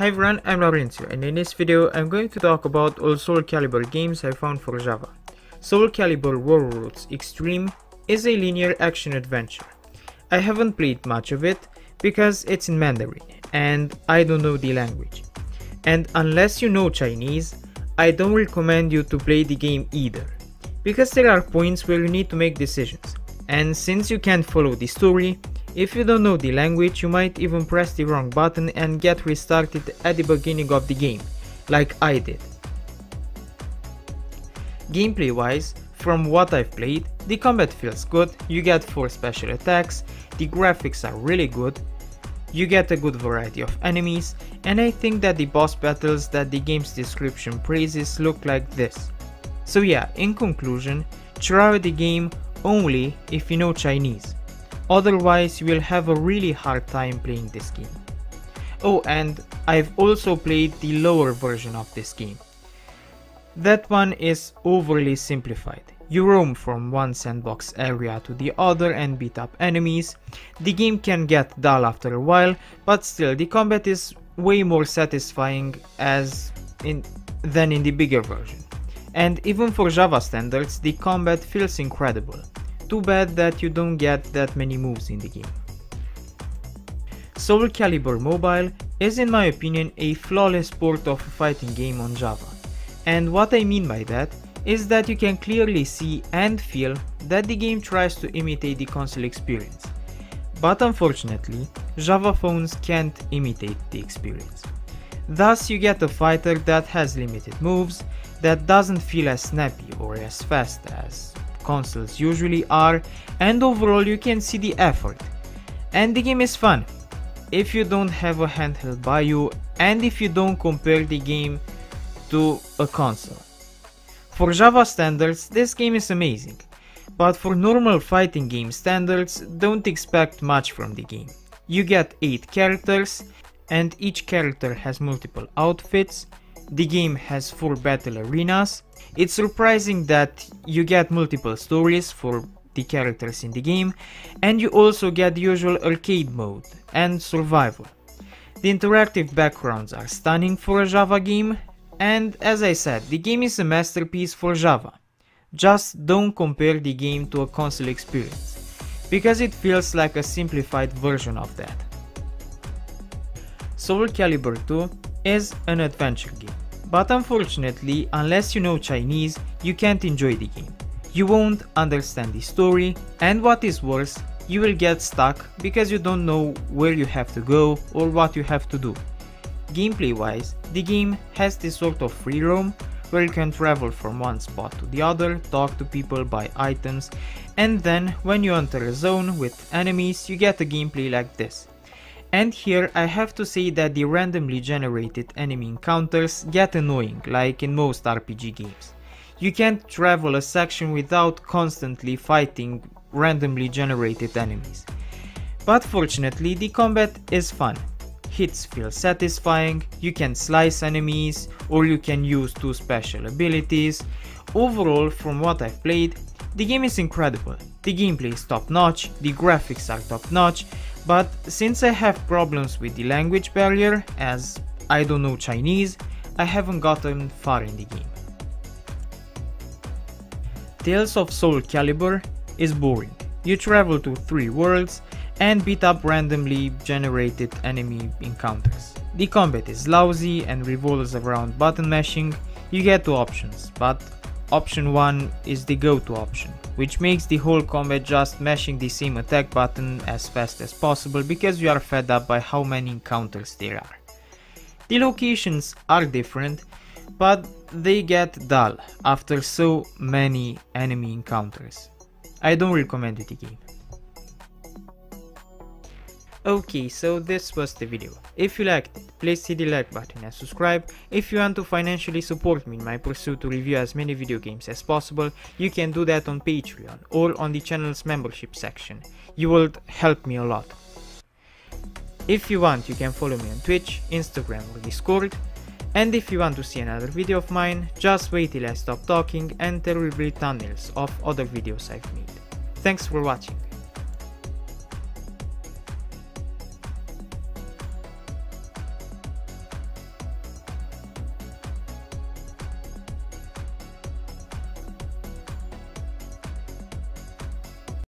Hi everyone, I'm Laurentiu and in this video I'm going to talk about all Soul Calibur games I found for Java. Soul Calibur War Roots Extreme is a linear action adventure. I haven't played much of it because it's in Mandarin and I don't know the language. And unless you know Chinese, I don't recommend you to play the game either, because there are points where you need to make decisions. And since you can't follow the story, if you don't know the language, you might even press the wrong button and get restarted at the beginning of the game, like I did. Gameplay wise, from what I've played, the combat feels good, you get 4 special attacks, the graphics are really good, you get a good variety of enemies, and I think that the boss battles that the game's description praises look like this. So yeah, in conclusion, try the game only if you know Chinese. Otherwise, you will have a really hard time playing this game. Oh, and I've also played the lower version of this game. That one is overly simplified. You roam from one sandbox area to the other and beat up enemies. The game can get dull after a while, but still the combat is way more satisfying as in than in the bigger version. And even for Java standards, the combat feels incredible. Too bad that you don't get that many moves in the game. Soul Calibur Mobile is in my opinion a flawless port of a fighting game on Java. And what I mean by that is that you can clearly see and feel that the game tries to imitate the console experience. But unfortunately, Java phones can't imitate the experience. Thus you get a fighter that has limited moves, that doesn't feel as snappy or as fast as consoles usually are and overall you can see the effort. And the game is fun, if you don't have a handheld by you and if you don't compare the game to a console. For Java standards, this game is amazing, but for normal fighting game standards, don't expect much from the game. You get 8 characters, and each character has multiple outfits, the game has 4 battle arenas, it's surprising that you get multiple stories for the characters in the game, and you also get the usual arcade mode and survival. The interactive backgrounds are stunning for a Java game, and as I said, the game is a masterpiece for Java. Just don't compare the game to a console experience, because it feels like a simplified version of that. Soul Calibur 2 is an adventure game, but unfortunately, unless you know Chinese, you can't enjoy the game. You won't understand the story, and what is worse, you will get stuck because you don't know where you have to go or what you have to do. Gameplay wise, the game has this sort of free roam where you can travel from one spot to the other, talk to people, buy items, and then when you enter a zone with enemies you get a gameplay like this. And here I have to say that the randomly generated enemy encounters get annoying like in most RPG games. You can't travel a section without constantly fighting randomly generated enemies. But fortunately the combat is fun hits feel satisfying, you can slice enemies or you can use two special abilities. Overall, from what I've played, the game is incredible. The gameplay is top notch, the graphics are top notch, but since I have problems with the language barrier, as I don't know Chinese, I haven't gotten far in the game. Tales of Soul Calibur is boring. You travel to three worlds and beat up randomly generated enemy encounters. The combat is lousy and revolves around button mashing, you get two options, but option 1 is the go-to option, which makes the whole combat just mashing the same attack button as fast as possible because you are fed up by how many encounters there are. The locations are different, but they get dull after so many enemy encounters. I don't recommend the game. Okay, so this was the video. If you liked it, please hit the like button and subscribe. If you want to financially support me in my pursuit to review as many video games as possible, you can do that on Patreon or on the channel's membership section. You would help me a lot. If you want, you can follow me on Twitch, Instagram or Discord. And if you want to see another video of mine, just wait till I stop talking and there will be thumbnails of other videos I've made. Thanks for watching.